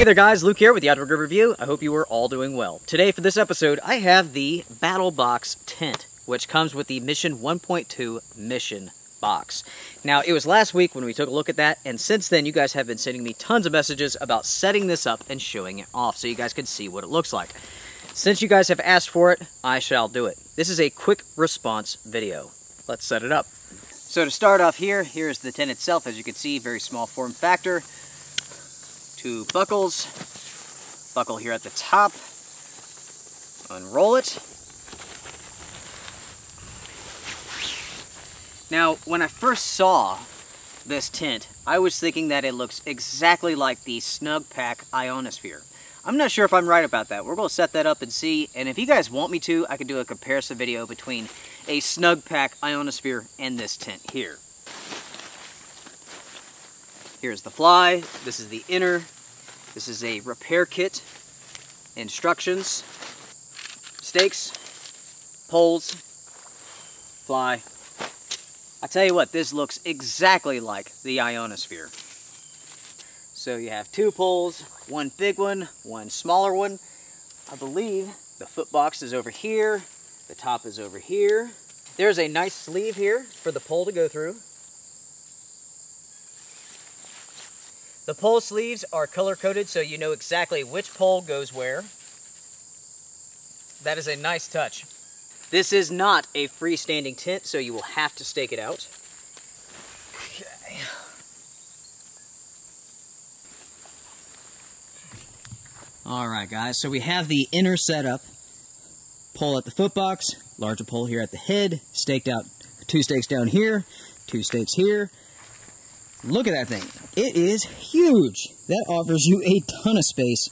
Hey there guys, Luke here with the Outdoor Gear Review. I hope you are all doing well. Today for this episode, I have the Battlbox tent, which comes with the Mission 1.2 Mission box. Now, it was last week when we took a look at that, and since then you guys have been sending me tons of messages about setting this up and showing it off so you guys can see what it looks like. Since you guys have asked for it, I shall do it. This is a quick response video. Let's set it up. So to start off here, here's the tent itself. As you can see, very small form factor two buckles. Buckle here at the top. Unroll it. Now, when I first saw this tent, I was thinking that it looks exactly like the Snugpak Ionosphere. I'm not sure if I'm right about that. We're going to set that up and see, and if you guys want me to, I can do a comparison video between a Snugpak Ionosphere and this tent here. Here's the fly. This is the inner. This is a repair kit. Instructions. Stakes. Poles. Fly. I tell you what, this looks exactly like the ionosphere. So you have two poles, one big one, one smaller one. I believe the foot box is over here. The top is over here. There's a nice sleeve here for the pole to go through. The pole sleeves are color coded so you know exactly which pole goes where. That is a nice touch. This is not a freestanding tent, so you will have to stake it out. Okay. All right, guys, so we have the inner setup. Pole at the foot box, larger pole here at the head, staked out two stakes down here, two stakes here, Look at that thing. It is huge. That offers you a ton of space.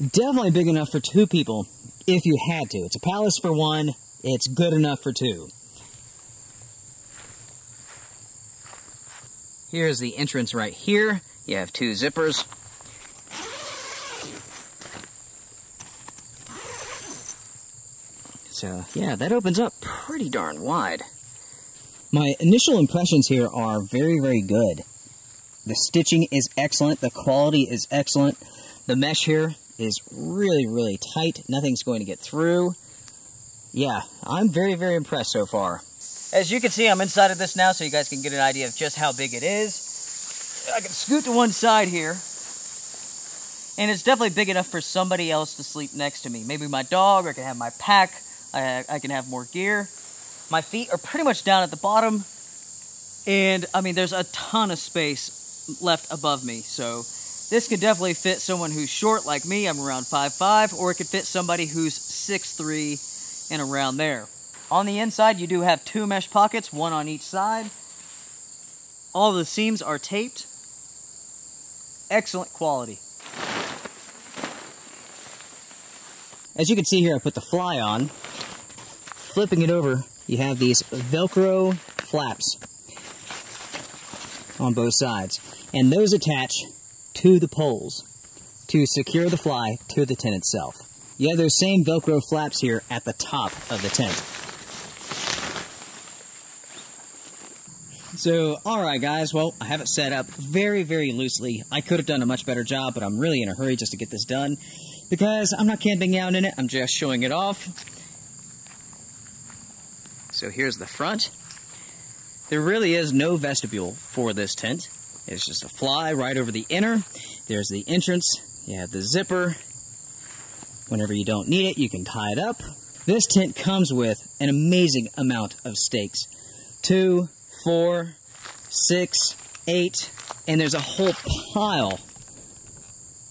Definitely big enough for two people if you had to. It's a palace for one. It's good enough for two. Here's the entrance right here. You have two zippers. So, yeah, that opens up pretty darn wide. My initial impressions here are very, very good. The stitching is excellent. The quality is excellent. The mesh here is really, really tight. Nothing's going to get through. Yeah, I'm very, very impressed so far. As you can see, I'm inside of this now so you guys can get an idea of just how big it is. I can scoot to one side here. And it's definitely big enough for somebody else to sleep next to me. Maybe my dog, I can have my pack. I, I can have more gear. My feet are pretty much down at the bottom. And, I mean, there's a ton of space left above me. So, this could definitely fit someone who's short like me. I'm around 5'5", or it could fit somebody who's 6'3", and around there. On the inside, you do have two mesh pockets, one on each side. All the seams are taped. Excellent quality. As you can see here, I put the fly on. Flipping it over, you have these Velcro flaps on both sides. And those attach to the poles to secure the fly to the tent itself. You have those same Velcro flaps here at the top of the tent. So, alright guys, well, I have it set up very, very loosely. I could have done a much better job, but I'm really in a hurry just to get this done because I'm not camping out in it, I'm just showing it off. So here's the front. There really is no vestibule for this tent. It's just a fly right over the inner. There's the entrance. You have the zipper. Whenever you don't need it, you can tie it up. This tent comes with an amazing amount of stakes. Two, four, six, eight, and there's a whole pile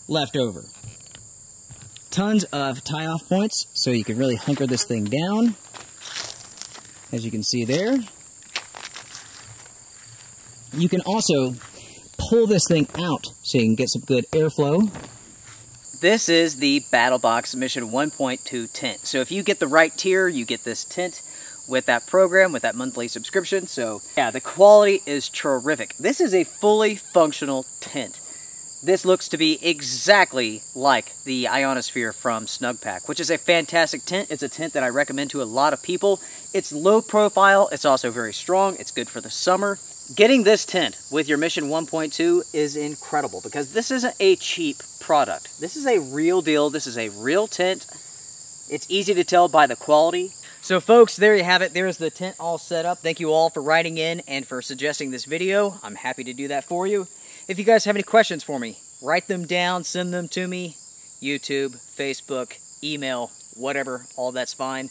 left over. Tons of tie-off points, so you can really hunker this thing down as you can see there. You can also pull this thing out so you can get some good airflow. This is the Battlbox Mission 1.2 tent. So if you get the right tier, you get this tent with that program, with that monthly subscription. So yeah, the quality is terrific. This is a fully functional tent. This looks to be exactly like the Ionosphere from Snugpak, which is a fantastic tent. It's a tent that I recommend to a lot of people. It's low profile, it's also very strong, it's good for the summer. Getting this tent with your Mission 1.2 is incredible because this isn't a cheap product. This is a real deal, this is a real tent. It's easy to tell by the quality. So folks, there you have it. There's the tent all set up. Thank you all for writing in and for suggesting this video. I'm happy to do that for you. If you guys have any questions for me, write them down, send them to me. YouTube, Facebook, email, whatever, all that's fine.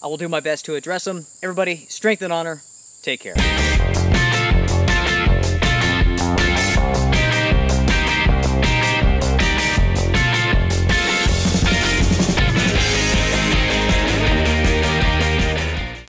I will do my best to address them. Everybody, strength and honor. Take care.